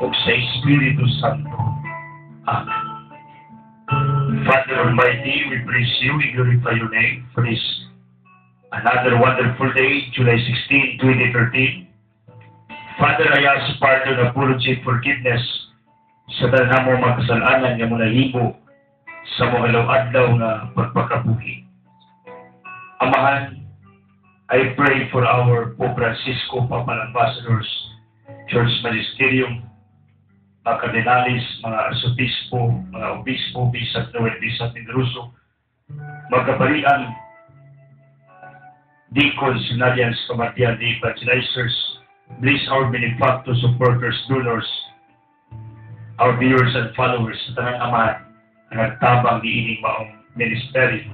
o sa Espiritu Santo. Amen. Father Almighty, we praise you, we glorify your name this another wonderful day, July 16, 2013. Father, I ask pardon, apology, forgiveness sa tanan mo mga kasalanan nga muna hibo sa mga adlaw nga pagpakabuhi. Amahan, I pray for our Pope Francisco, Papal Ambassadors, Church Magisterium, mga kardinalis, mga arsobispo, mga obispo, bisat Noel, bisat Mindruso, mga kabarian, deacons, synodians, kamatian, the evangelizers, bless our benefactors, supporters, donors, our viewers and followers sa tanang amahan na nagtabang di ining maong ministry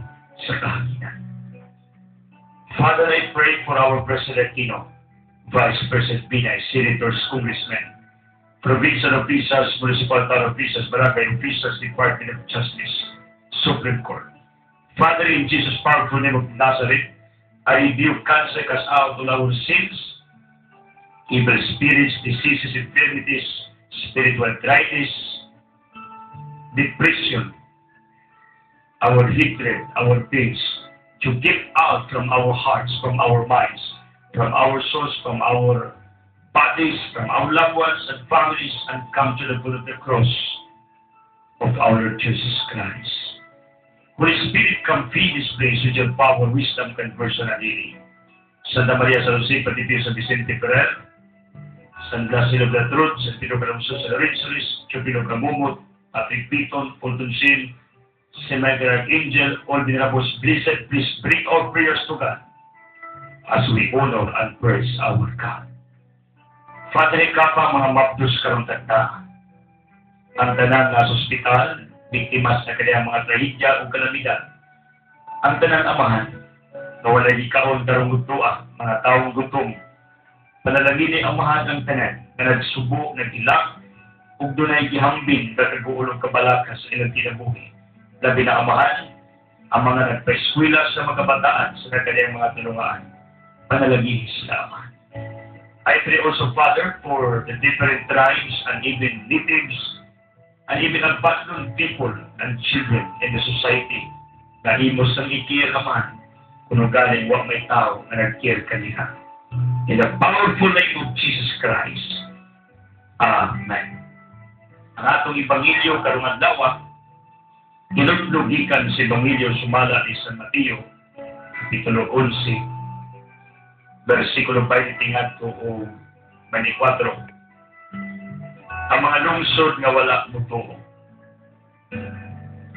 sa kahanginan. Father, I pray for our President Tino, Vice President Binay, Senators, Congressmen, Provincial Officials, Municipal Town Officials, Barangay Officials, Department of Justice, Supreme Court. Father, in Jesus' powerful name of Nazareth, I rebuke cancer cast out all our sins, evil spirits, diseases, infirmities, spiritual arthritis, depression, our hatred, our pains, to get out from our hearts, from our minds, from our souls, from our bodies, from our loved ones and families, and come to the foot of the cross of our Lord Jesus Christ. Holy Spirit, come feed this place with your power, wisdom, conversion, and healing. Santa Maria San Jose, Patipio San Vicente Ferrer, San Blasilo of the Truth, San Pino Calamuso, San Lorenzolis, Chupino Camumut, Patrick Piton, Fulton Sin, St. Michael Archangel, all venerables, blessed, please bring our prayers to God as we honor and praise our God. Father, ikaw pa mga mapdos karong tagta, ang tanan nga sa ospital, biktima sa kanyang mga trahedya o kalamidad, ang tanan amahan, na wala ikaon karong gutua, mga taong gutom, panalangin ni amahan ang tanan, na nagsubo, nagilak, ug dunay gihambing na nag-uulong kabalaka sa ilang kinabuhi. Labi na amahan, ang mga nagpa-eskwela sa mga kabataan sa kanilang mga tulungan. Panalangin sila amahan. I pray also, Father, for the different tribes and even natives and even abandoned people and children in the society na himos ng ikir amahan kung galing wa may tao na nagkir kanina. In the powerful name of Jesus Christ. Amen. Ang atong Ebanghelyo karong adlaw Inuglugikan si Ebanghelyo sumala ni San Mateo, Kapitulo 11, versikulo 20 ngadto o 24. Ang mga lungsod nga wala mutuo.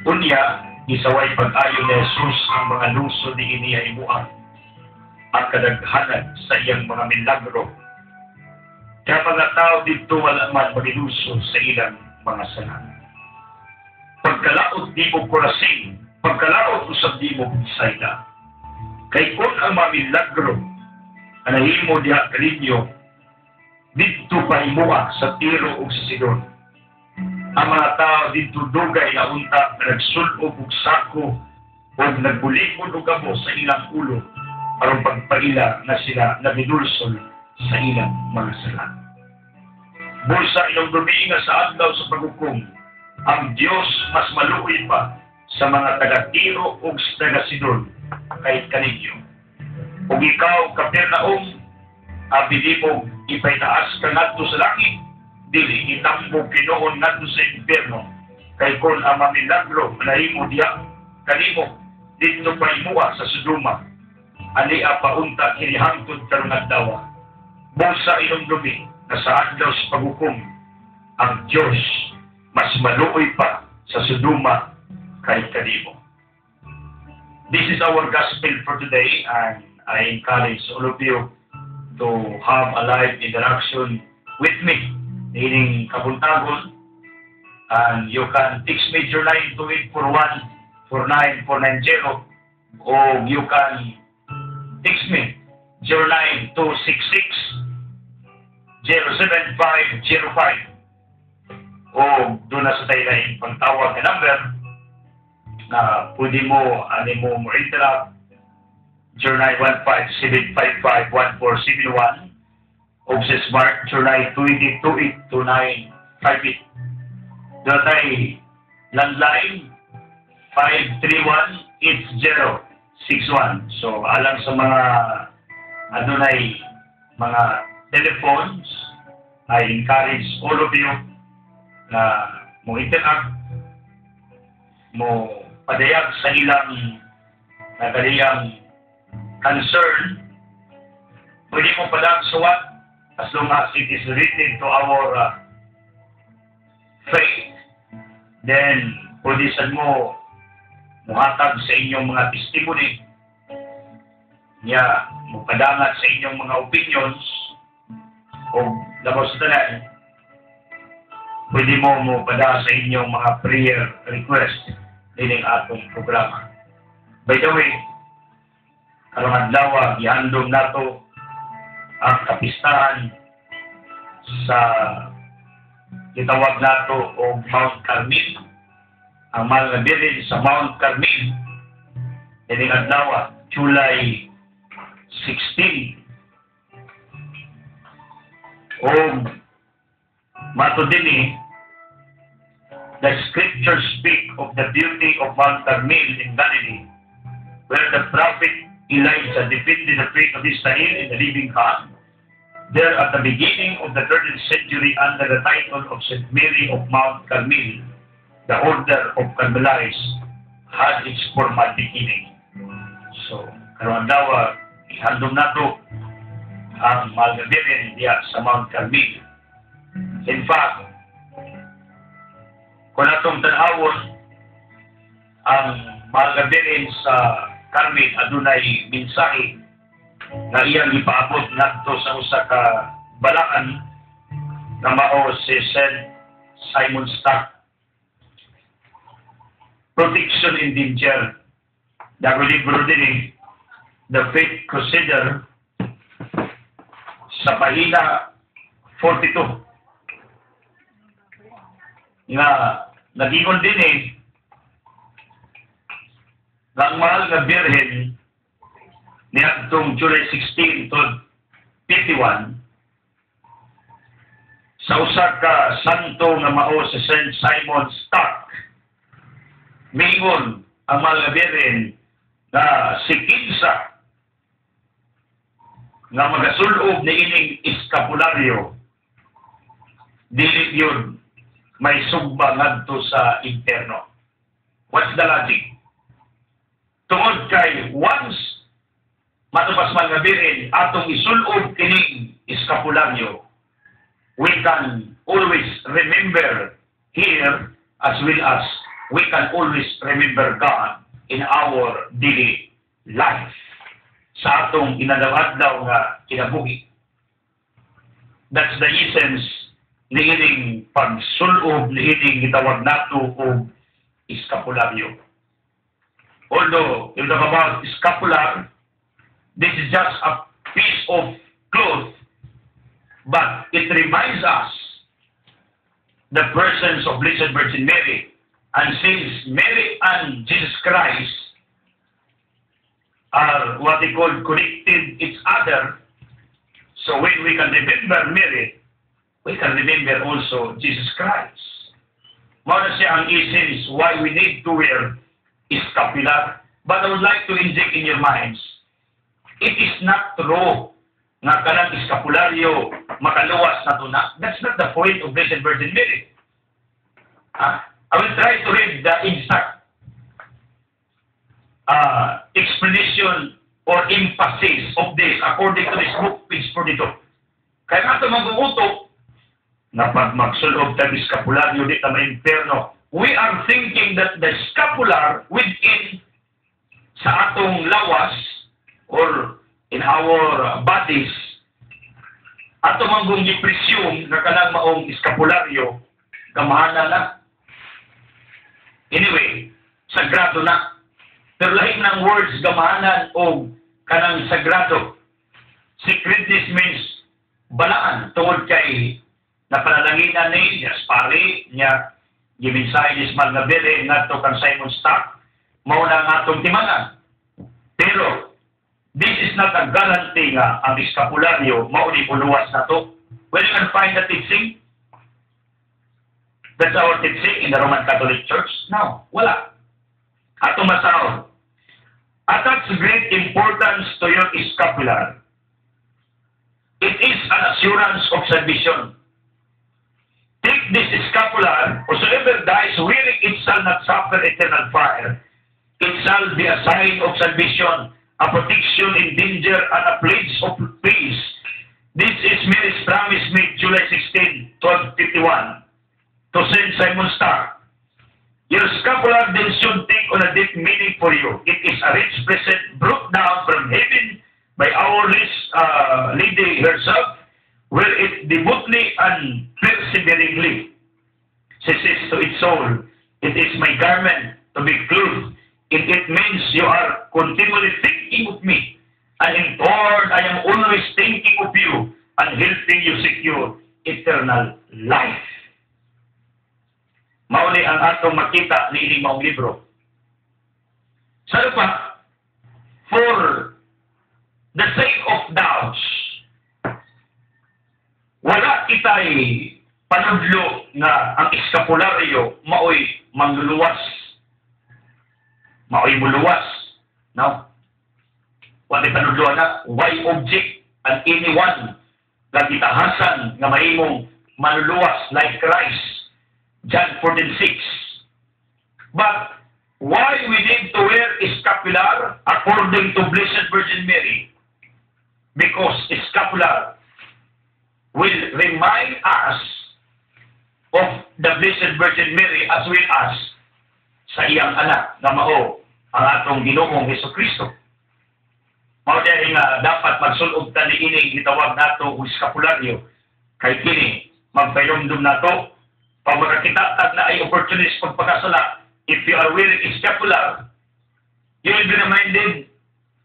Unya, isaway pag-ayo ni Jesus ang mga lungsod ni iniya imuang ang kadaghanan sa iyang mga milagro. Kaya mga tao dito wala man magiluso sa ilang mga sala pagkalaot di mo kurasin, pagkalaot usab di mo bisayda. Kay kung ang mamilagro, anahimo diha kalinyo, dito pahimuha sa tiro o sa sidon. Ang mga tao dito dugay na unta na nagsulog og sako o nagbulikod og gamo sa ilang ulo aron pagpaila na sila nabidulsol sa ilang mga sala. Bulsa ilang duminga sa adlaw sa paghukom, ang Diyos mas maluoy pa sa mga taga-tiro o taga-sidon kay kaninyo. Kung ikaw, Kapernaum, abili mo ipaytaas ka ngadto sa langit, dili itambo kinoon ngadto sa impyerno, kay kon ang mamilagro nahimo diya. Kanimo dito pa imuha sa Sodoma, ani paunta kinihangtod karong adlaw. Busa inyong dumi na sa adlaw sa paghukom, ang Diyos mas maluoy pa sa Sodoma kay kanimo. This is our gospel for today and I encourage all of you to have a live interaction with me. Meaning kabuntagon and you can text me your line to 841 49490 or you can text me your line to 66 07505 o doon na sa tayo na pagtawag na number na pwede mo, ano mo, mo interrupt 0915-755-1471 o sa smart 0928-2829 private. Datay landline 531-8061. So, alang sa mga adunay mga telephones, I encourage all of you na mo interact, mo padayag sa ilang nagaliyang concern, pwede mo padang suwat as long as it is related to our uh, faith, then pwede sad mo muhatag sa inyong mga testimony. Niya mupadangat sa inyong mga opinions. O labaw sa tanan pwede mo mo pada sa inyong mga prayer request. Dining atong programa. By the way, karong adlaw gihandom nato ang kapistahan sa gitawag nato og Mount Carmel. Ang mga bilin sa Mount Carmel dining adlaw July 16 o mato dinhi the scriptures speak of the beauty of Mount Carmel in Galilee, where the prophet Elijah defended the faith of Israel in the living God. There at the beginning of the 13th century under the title of St. Mary of Mount Carmel, the order of Carmelites had its formal beginning. So, karon daw, ihandom nato ang Malgabirin diya sa Mount Carmel. In fact, kung atong tanawon ang Malgabirin sa Carmel adunay mensahe nga iyang ipaabot ngadto sa usa ka balaan nga mao si Saint Simon Stock. Protection in Danger. Dago libro din eh, The Faith Crusader sa pahina 42 nga nagingon din eh ang mahal nga birhen niadtong July 16 to 51 sa usa ka santo nga mao si Saint Simon Stock mingon ang mahal nga birhen na si Kinsa nga magasulob ni ining eskapularyo dili yun may sugba ngadto sa interno. What's the logic? Tungod kay once matubas man nga birin atong isulob kining eskapularyo, we can always remember here as well as we can always remember God in our daily life sa atong inadawad-daw nga kinabuhi. That's the essence niining pagsulob niining gitawag nato og eskapularyo. Although, we talk about scapular, this is just a piece of cloth, but it reminds us the presence of Blessed Virgin Mary. And since Mary and Jesus Christ are what they call connected each other, so when we can remember Mary, we can remember also Jesus Christ. Mao siya ang essence why we need to wear scapular. But I would like to inject in your minds, it is not true nga kanang eskapularyo makaluwas na to na. That's not the point of Blessed Virgin Mary. Ah, I will try to read the exact uh, explanation or emphasis of this according to this book, page 42. Kaya nga ito mag-uuto, na pag magsulob tag scapularyo di ta maimperno. We are thinking that the scapular within sa atong lawas or in our bodies ato manggong gi-presume nga kanang maong eskapularyo gamahana na. Anyway, sagrado na. Pero lahi ng words gamahanan o kanang sagrado. Secretness means balaan tungod kay na panalanginan ni Jaspari niya giminsahe ni Ismael nga bere ngadto Simon Stock mao na nga atong timangan. Pero this is not a guarantee nga ang eskapularyo mao ni puluwas na to. Where you can find the teaching? That's our teaching in the Roman Catholic Church? No, wala. Ato masaw. Attach great importance to your scapular. It is an assurance of salvation. Take this scapular, whosoever dies wearing it shall not suffer eternal fire. It shall be a sign of salvation, a protection in danger, and a pledge of peace. This is Mary's promise made July 16, 1251 to Saint Simon Star. Your scapular then should take on a deep meaning for you. It is a rich present brought down from heaven by our uh, Lady herself, where it devoutly and perseveringly she says to its soul, It is my garment to be clothed. It, it means you are continually thinking of me. And in turn, I am always thinking of you and helping you secure eternal life. Mauli ang atong makita ni ining maong libro. Sa pa, for the sake of doubts, wala kitay panudlo nga ang eskapularyo maoy mangluluwas. Maoy muluwas. No? Wala panudlo na, why object and anyone nga gitahasan nga mahimong manluluwas like Christ John 14.6. But why we need to wear scapular according to Blessed Virgin Mary? Because scapular will remind us of the Blessed Virgin Mary as well as sa iyang anak na mao ang atong Ginoong Heso Kristo. Mao dahil nga dapat magsulog ta ni ini gitawag nato og scapularyo kay kini magpayumdum nato. Pag makakita na ay opportunities pagpakasala, if you are wearing a scapular, you will be reminded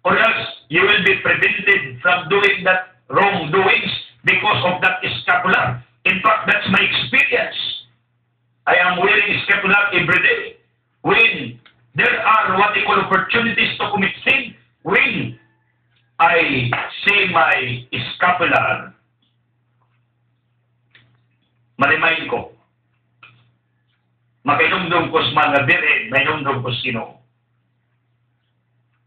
or else you will be prevented from doing that wrongdoings because of that scapular. In fact, that's my experience. I am wearing a scapular every day. When there are what they call opportunities to commit sin, when I see my scapular, marimayin ko, Makinumdum ko sa mga birin, mainumdum ko sino.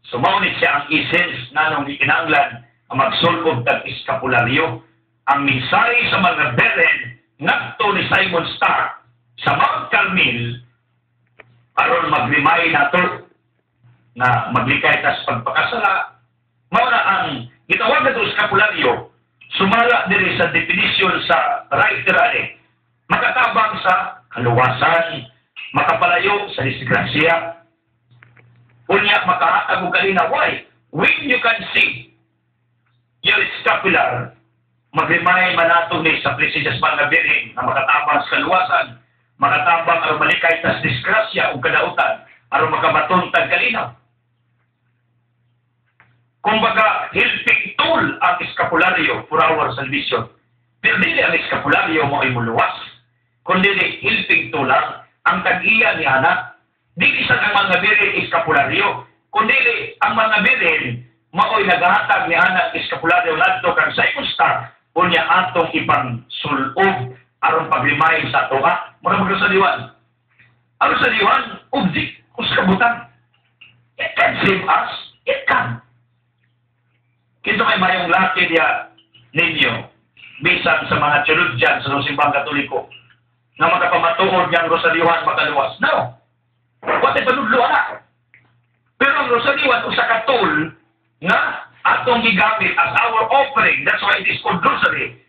Sumaunit siya ang essence na nung ikinanglan ang magsulkob ng eskapularyo. Ang mensahe sa mga beren ngadto ni Simon Stark sa Mount Carmel aron magrimay nato na maglikay ta sa pagpakasala mao na ang gitawag nato eskapularyo sumala diri sa definition sa writer ani makatabang sa kaluwasan, makapalayo sa disgrasya. Unya, makahatag og kanina, why? When you can see your scapular, magrimay manatong ni sa presensya sa birhen na makatabang sa kaluwasan, makatabang aron malikay sa disgrasya o kadautan, aron makabaton tag kalinaw. Kumbaga, helping tool ang eskapularyo for our salvation. Pero dili ang eskapularyo mo ay muluwas kundi hilping tulang ang tag-iya ni anak. Di isa ng mga birin eskapularyo, kundi ang mga birin maoy naghatag ni anak eskapularyo ladto kang Simon Star unya atong ipang sulog aron paglimay sa toa. Mura mo sa diwan. Aron sa diwan, object uskabutan. It can save us. It can. Kinto may mayong laki diya ninyo bisan sa mga tsulod dyan sa simbang katoliko nga makapamatuod niyang Rosaliohan makaluwas. No. Wate panudlo na. Pero ang Rosaliohan usa ka tool nga atong gigamit as our offering. That's why it is rosary.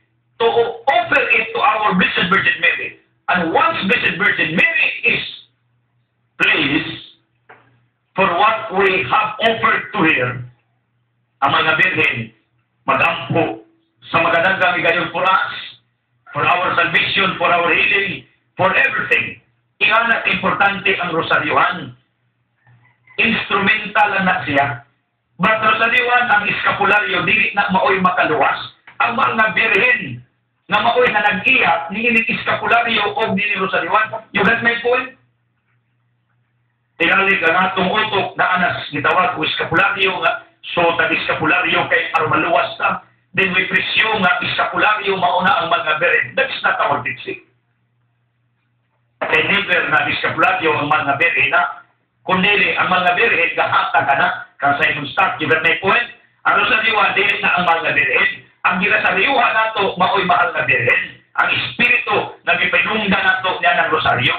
To offer it to our Blessed Virgin Mary. And once Blessed Virgin Mary is pleased for what we have offered to her, ang mga birhen magampo sa magadagang igayon for us for our salvation, for our healing, for everything. Iyan importante ang rosaryohan. Instrumental na siya. But rosaryohan ang eskapularyo, dili na maoy makaluwas. Ang mga birhen na maoy na nag-iya, niinig eskapularyo o dili rosaryohan. You got my point? Tingali ka nga utok na anas, gitawag ko eskapularyo nga, so tag-eskapularyo kay armaluwas na then we presume nga eskapularyo mauna ang mga beret. That's not our teaching. Kay never na diskapuladyo ang mga birhen na kundi ang mga birhen gahata ka na sa imong stock, got my point? Ang rosaryo, dili na ang mga birhen. Ang ginasariwa nato, maoy mahal na birhen. Ang espiritu na gipinungga nato niya ng rosaryo.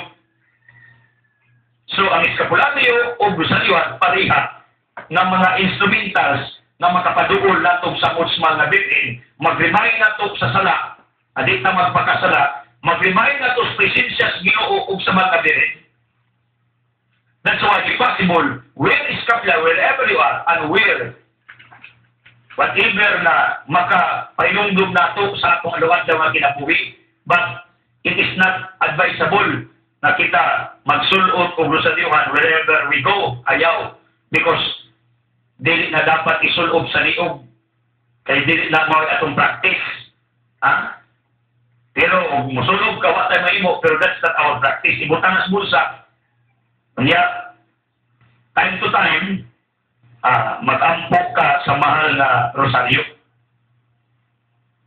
So, ang eskapularyo o rosaryo, pareha ng mga instrumentals na makapaduol nato sa musmal na birhen, mag-remind nato sa sala, adik na magpakasala, mag-remind nato sa presensya sa ginoo ug sa mga birhen. That's why it's possible, where is kapla, wherever you are, and where, whatever na makapainungdom nato sa atong aluwad na mga kinabuhi, but it is not advisable na kita magsulot o rosaryuhan wherever we go, ayaw, because dili na dapat isulob sa liog, kay dili na mo atong practice. Ha? Pero kung musulog ka, wa tayo mahimo, pero that's not our practice. Ibutang sa bulsa, kanya, time to time, ah, mag-ampok ka sa mahal na rosaryo.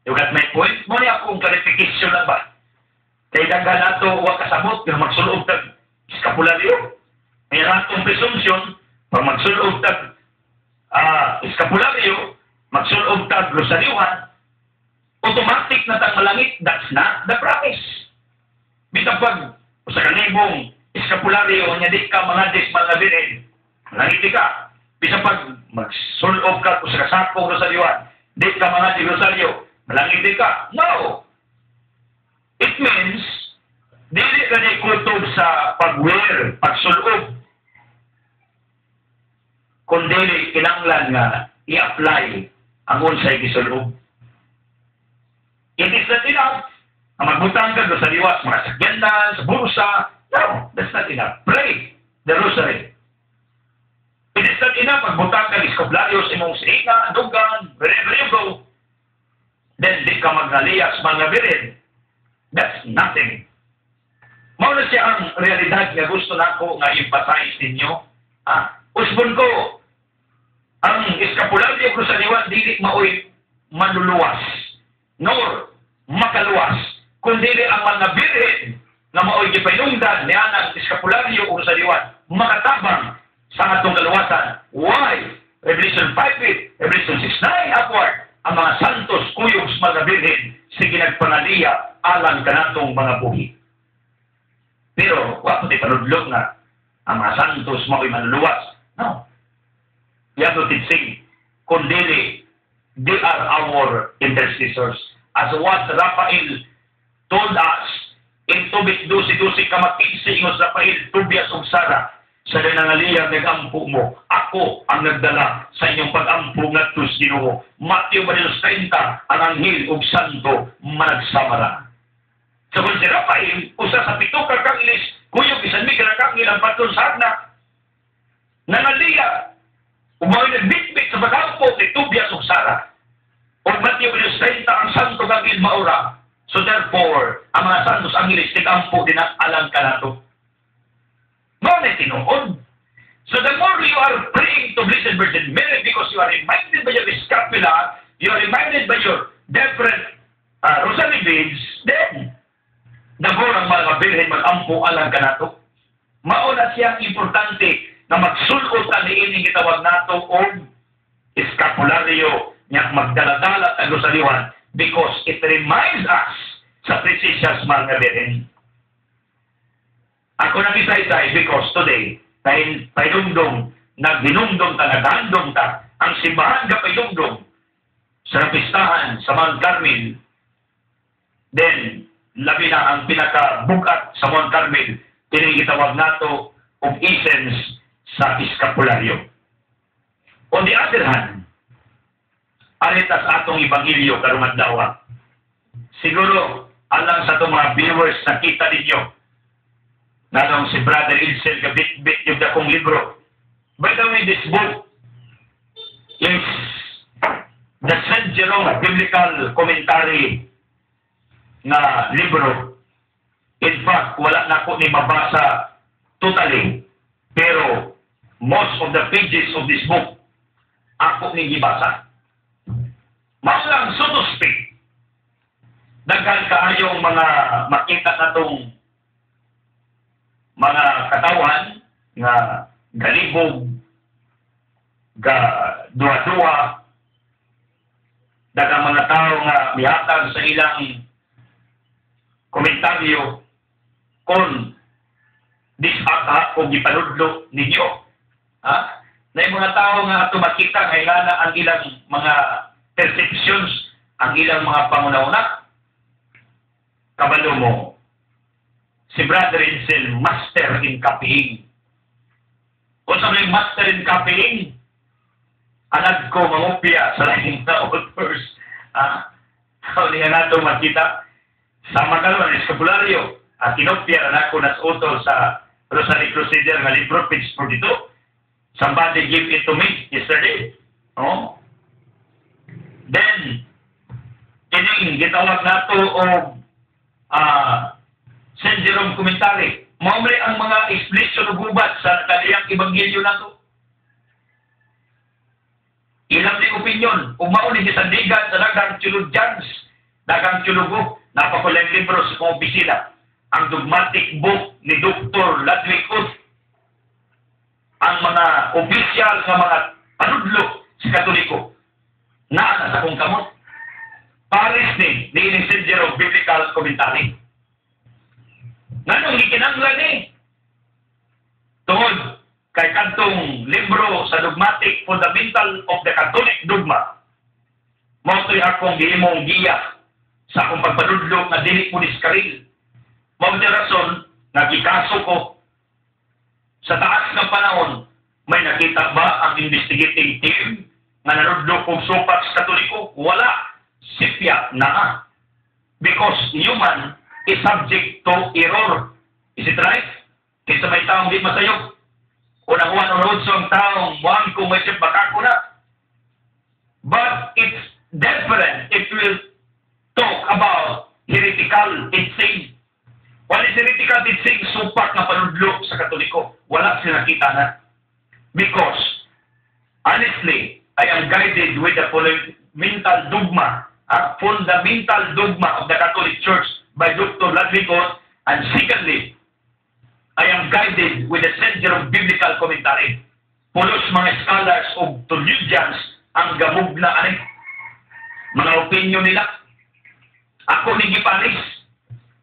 You got my point? Muna akong clarification lang ba? Kaya daga na ito, huwag kasabot, pero magsulog tag eskapularyo. May ratong presumption, pag magsulog tag ah, eskapularyo, magsulog tag rosaryuhan, automatic na tang malangit, that's not the promise. Bita pag sa kanibong eskapularyo, niya di ka mga dis mga binin, malangit ka. Bisa pag magsulog ka sa kasapong rosaryuhan, di ka mga di rosaryo, malangit ka. No! It means, dili ka ni kutob sa pag-wear, pagsulog. Kundi kinanglan nga i-apply ang unsay gisulog. It is not enough na magbutang ka sa liwas, mga sakyanan, sa bursa. No, that's not enough. Pray the rosary. It is not enough magbutang ka iskoblaryo sa imong siika, dugan, wherever you go. Then di ka magnaliyas mga. That's nothing. Mao na siya ang realidad nga gusto nako nga empathize ninyo. Ah, usbon ko, ang eskapularyo ko sa liwan, dili maoy manluluwas, nor makaluwas, kundi ang mga na maoy gipinungdan ni anang eskapularyo ko sa liwan, makatabang sa atong kaluwasan. Why? Revelation 5, Revelation 6, 9, upward, ang mga santos, kuyog mga birhen, sige nagpanaliya alang kanatong mga buhi. Pero, wa ko di panudlog nga ang mga santos mao'y manluwas. No. We have to teaching, kundi they are our intercessors. As what Raphael told us, in tubig dusi-dusi kamakinsi ingos Raphael, Tobias ug Sara, sa nangaliyang nagampo mo, ako ang nagdala sa inyong pag-ampo nga tus Ginoo. Matthew 30, ang anghel ug santo managsamara. Sa si Rafael, usa sa pito ka kangilis, kuyog isan mi ka kangil ang patun sa agna. Nangaliya, umawi nagbitbit sa pag-ampo ni Tobias ug Sara. O Matthew 30, ang santo kangil maura. So therefore, ang mga santos angelis, tikampo din ang alang ka nato. Ngunit tinuod. So the more you are praying to Blessed Virgin Mary because you are reminded by your scapula, you are reminded by your different uh, rosary beads, then the more ang mga birhen mag-ampo alang ka nato. Mauna siyang importante na magsulot ang iining gitawag nato o eskapularyo niya magdaladala ang rosaryohan because it reminds us sa precious mga birhen. Ako nag-isay because today, tayo paidumdum, nagdinumdum ta, nagandum ta, ang simbahan ka paidumdum sa pistahan sa Mount Carmel, then, labi na ang pinakabukat sa Mount Carmel, tinigitawag nato of essence sa eskapularyo. On the other hand, aritas atong ibangilyo karong adlaw. Siguro alang sa itong mga viewers nakita ninyo Nanong si Brother Ilsel kabit-bit yung dakong libro. By the way, this book is the St. Jerome Biblical Commentary na libro. In fact, wala na ko ni mabasa totally. Pero most of the pages of this book, ako ni gibasa. Maulang, so to speak, daghan kaayong mga makita na tong mga katawan nga galibog ga duha-duha dagang mga tao nga mihatag sa ilang komentaryo kung disaka kung gipanudlo ninyo. Ha? Na mga tao nga ato makita nga ilana ang ilang mga perceptions, ang ilang mga pangunauna. Kabalo mo, si Brother Insel, master in copying. Kung sa may master in copying, anad ko mangupya sa lahing na authors. Ah, hindi nga nato makita. Sama ka naman, eskapularyo. At kinopya na ako nas utol sa Rosary Crusader nga libro, page 42. Somebody give it to me yesterday. Oh. Then, kining gitawag nato o ah St. Jerome Commentary. Maumri ang mga explanation o gubat sa kaniyang ebanghelyo nato. Ilang di opinion, umaon ni gisandigan sa dagang chuludjans, dagang chulugo, napakulang libro sa kong opisina. Ang dogmatic book ni Dr. Ludwig Uth, ang mga opisyal nga mga panudlo sa Katoliko, naa sa kong kamot. Paris ni, ni Messenger of Biblical Commentary. Nganong ikinanglan ni? Tungod kay kantong libro sa Dogmatic Fundamental of the Catholic Dogma. Mao to'y akong gihimong giya sa akong pagpadudlo nga dili ko diskaril. Mao di rason nagikaso ko sa taas ng panahon may nakita ba ang investigating team nga narudlo kong supat sa Katoliko? Wala. Sipya na. Because human is subject to error. Is it right? Kaysa may taong di masayog. Unang one or road ang taong buwan kung may siyang bakako na. But it's different if we talk about heretical teaching. What is heretical teaching? Supak na panudlo sa Katoliko. Wala sila nakita na. Because, honestly, I am guided with the fundamental dogma, uh, fundamental dogma of the Catholic Church by Dr. Ludwig Ott. And secondly, I am guided with the center of biblical commentary. Pulos mga scholars o theologians ang gamog na ani. Mga opinion nila. Ako ni Giparis.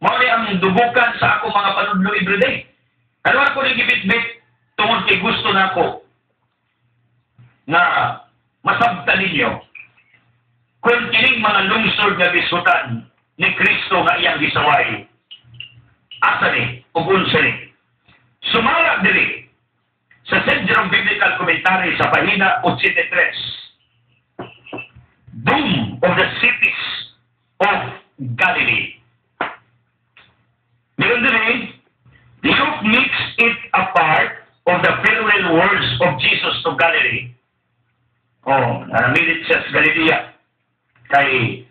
Mao ni ang dubukan sa ako mga panudlo everyday. Ano ako ni gibitbit tungod kay gusto na ako na masabta ninyo. Kung kining mga lungsod nga bisutan ni Kristo nga iyang gisaway asa ni? Ug unsa ni? Sumala diri sa Center of Biblical Commentary sa pahina 83 Doom of the Cities of Galilee. Meron din Luke makes it a part of the farewell words of Jesus to Galilee. Oh, nanamilit siya sa Galilea kay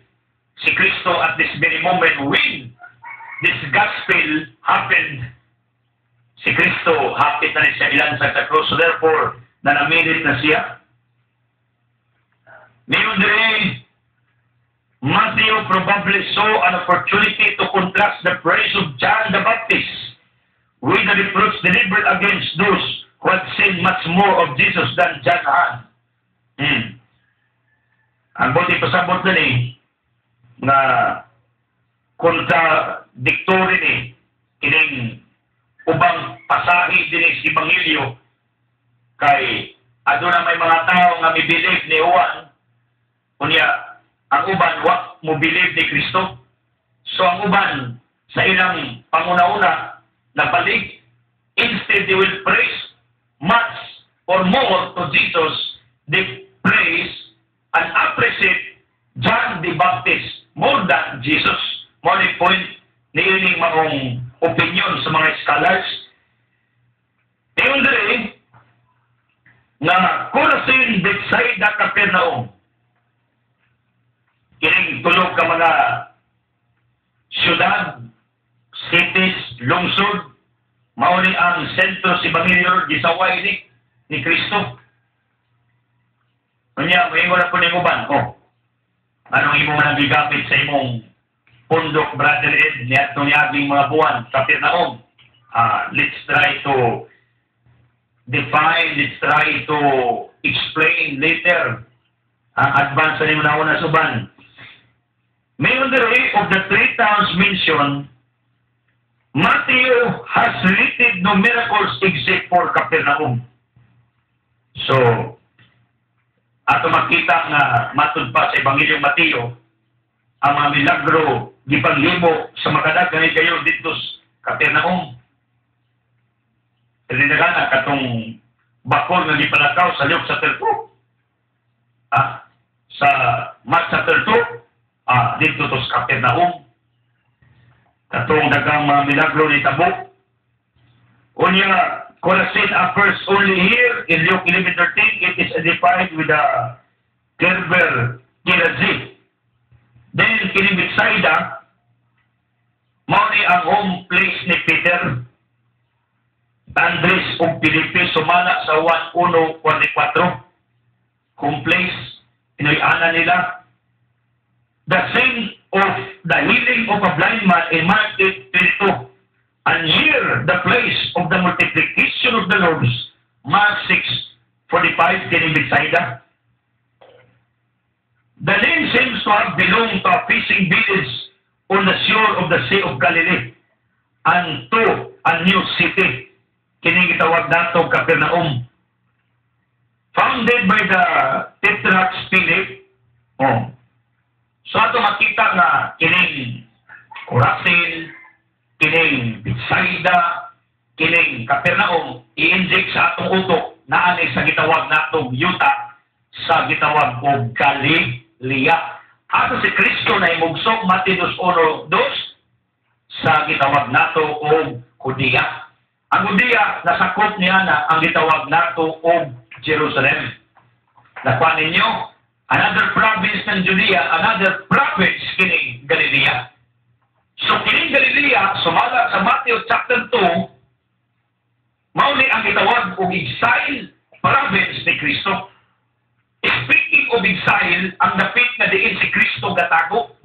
si Kristo at this very moment when this gospel happened, si Kristo hapit na rin siya ilan sa krus. So therefore, nanamilit na siya. Ngayon din, Matthew probably saw an opportunity to contrast the praise of John the Baptist with the reproach delivered against those who had seen much more of Jesus than John had. Hmm. Ang buti pasabot na ni na kontradiktory ni kining ubang pasahi din sa Ebanghelyo kay adto na may mga tao nga mibiliv ni Juan. Unya ang uban wa mo believe ni Kristo. So ang uban sa ilang panguna-una nabalik. Instead they will praise much or more to Jesus they John the Baptist more than Jesus. Mo ni point ni ining maong opinion sa mga scholars. Ingon diri nga Corazin Bethsaida Capernaum. Kining tulog ka mga syudad, cities, lungsod, mao ni ang sentro si Bangilyor gisaway ni ni Kristo. Kanya, may na po ni uban. Oh, anong imo man gigamit sa imong pundok, brother Ed, ni ato ni aging mga buwan, sa Pirnaong. uh, let's try to define, let's try to explain later. Ang advance na na una suban. Mayon the way of the three towns mentioned, Matthew has related no miracles except for Capernaum. So, ato makita nga matud pa sa Ebanghelyo Mateo, ang mga milagro gipanglimo sa makadagan ni kayo dito sa Capernaum. Tininagan katong bakol nga gipanakaw sa liyok sa Terpo. Ah, sa Mat sa Terpo, ah, dito to sa Capernaum. Katong dagang mga milagro ni Tabo. Unya, Corazin appears only here in Luke 11.13. It is identified with the Kerber Kirazi. Then, kini Bethsaida, mao ni ang home place ni Peter, Andres ug Felipe sumala sa 1.1.44. Home place, inoy-ana nila. The scene of the healing of a blind man in Mark 8.22. And here, the place of the multiplication of the loaves, Mark 6.45, kini Bethsaida. The name seems to have belonged to a fishing village on the shore of the Sea of Galilee and to a new city. Kini gitawag nato Capernaum. Founded by the Tetrarch Philip. Oh. So ato makita nga kining Corazin, kining Bethsaida, kining Capernaum, i-inject sa atong utok na ani sa gitawag natong yuta sa gitawag og Galilea. Ato si Kristo na imugsok Matidos 1.2 sa gitawag nato og Judea. Ang Judea nasakop niya na ang gitawag nato og Jerusalem. Nakuha ninyo, another province ng Judea, another province kining Galilea. So kining Galilea, sumala sa Matthew chapter 2, mauli ang gitawag og exile province ni Kristo. Speaking of exile, ang dapit na diin si Kristo gatago.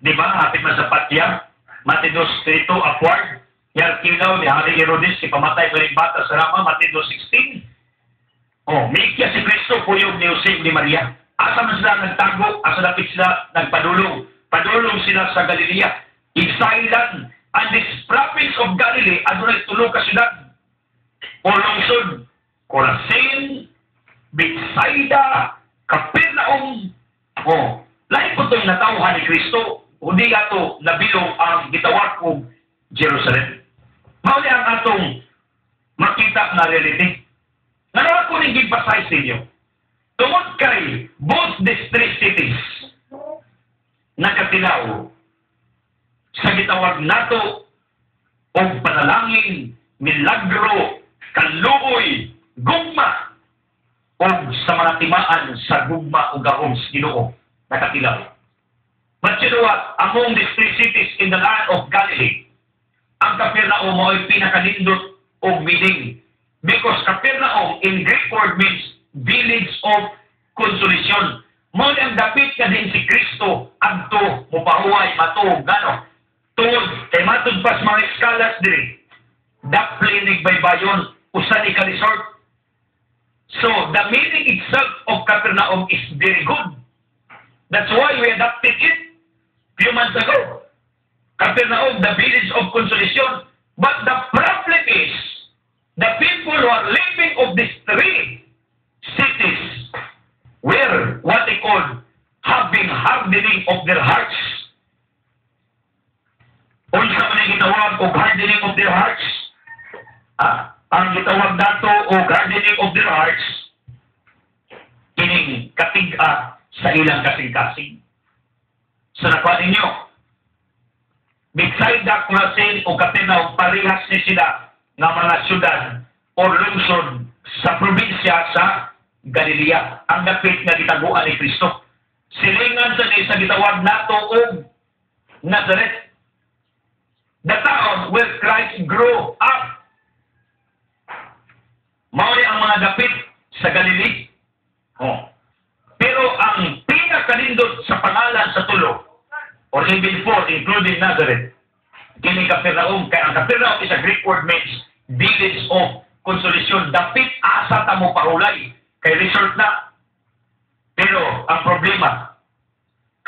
Di ba? Hapit man sa patya. Matidos 3 upward. Yar kilaw ni Hari Herodes, si pamatay ko rin bata sa Rama, Matidos 16. Oh, mikya si Kristo, puyog ni Jose ni Maria. Asa man sila nagtago, asa dapit sila nagpadulong. Padulong sila sa Galilea. Exilean. And this province of Galilee, na tulong ka sila? O lungsod, Corazin, Bethsaida, Capernaum. Oh, lahi po itong natawhan ni Kristo. Hindi ato nabilong ang gitawag ko Jerusalem. Mauli ang atong makita na reality. Nanawa ko rin gipasay sa inyo. Tungod kay both these three cities nakatilaw sa gitawag nato o panalangin, milagro, kaluoy, gugma, o sa mga timaan sa gugma o gahom sa Ginoo nakatilaw. But you know what? Among these three cities in the land of Galilee, ang Capernaum mo ay pinakalindot o meaning. Because Capernaum in Greek word means village of consolation. Mo ang dapit ka din si Kristo adto mupahuway matuog gano. Tungod kay matud pas mga scholars diri. Daplinig baybayon usa ni ka resort. So the meaning itself of Capernaum is very good. That's why we adopted it few months ago. Capernaum, the village of consolation. But the problem is, the people who are living of these three cities were what they call having hardening of their hearts. Unsa man ang gitawag og hardening of their hearts? Ah, ang gitawag nato og hardening of their hearts kining katiga sa ilang kasing-kasing. Sa nakuha ninyo, Bethsaida, Corazin o Capernaum parehas ni sila nga mga syudad o lungsod sa probinsya sa Galilea. Ang dapit nga gitaguan ni Kristo. Silingan sa ni sa gitawag nato og Nazareth. The town where Christ grew up. Mao ni ang mga dapit sa Galilee. Oh. Pero ang pinakalindot sa pangalan sa tulo, or even four, including Nazareth, kini Kapernaum kay ang Kapernaum is a Greek word means village of consolation dapit asa ta mo parulay kay resort na. Pero ang problema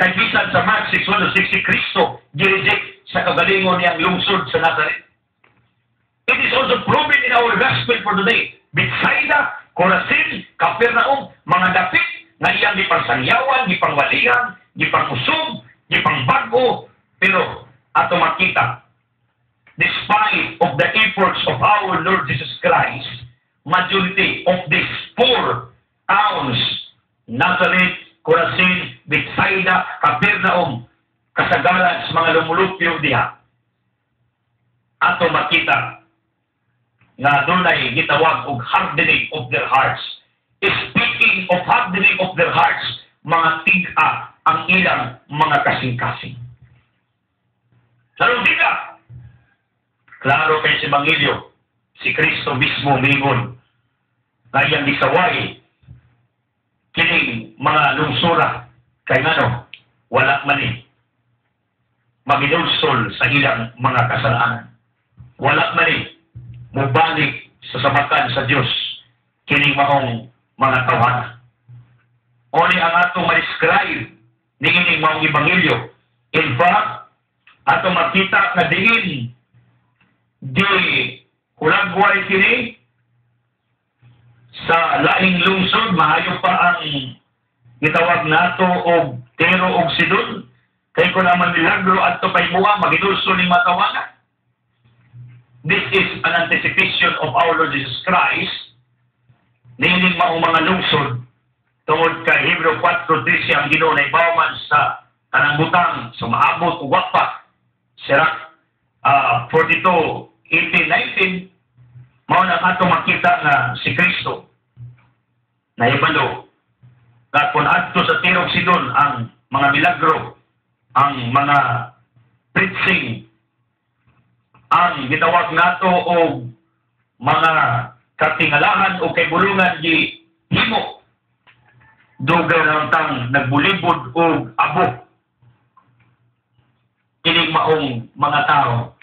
kay bisan sa Mark 6:1 si Kristo gireject sa kagalingon niyang lungsod sa Nazareth. It is also proven in our gospel for today. Bethsaida, Corazin, Capernaum, mga dapit nga iyang gipangsangyawan, gipangbalihan, gipangusog, gipangbago, pero ato makita, despite of the efforts of our Lord Jesus Christ, majority of these four towns, Nazareth, Corazin, Bethsaida, Capernaum, kasagaran sa mga lumulupyo diha, ato makita nga dunay gitawag og hardening of their hearts. Speaking of hardening of their hearts, mga tiga ang ilang mga kasing-kasing. Larong tiga, klaro kay si Bangilyo, si Kristo mismo mingon, nga iyang gisaway, kining mga lungsura, kay ngano, wala man eh, maginulsol sa ilang mga kasalanan. Wala man eh, mubalik sa sabatan sa Dios kining maong mga tawana. Oni ang atong ma-describe ni ining maong ebanghelyo. In fact, ato makita nga diin di hulagway kini sa laing lungsod maayo pa ang gitawag nato og Tero og Sidon kay kun naman milagro adto pay muwa magidulso ni matawanan This is an anticipation of our Lord Jesus Christ. Nining maong mga lungsod tungod kay Hebrew 4.3 siya ang ginoo na ibawaman sa kanang butang sa maabot o wapa. Sira uh, 42, 18, 19 mao na ato makita nga si Kristo. Na ibalo na kung adto sa tirog sidon ang mga milagro ang mga preaching ang gitawag nato og mga katingalahan o kay bulungan di himo duga lang tang nagbulibod og abo. Inig maong mga tao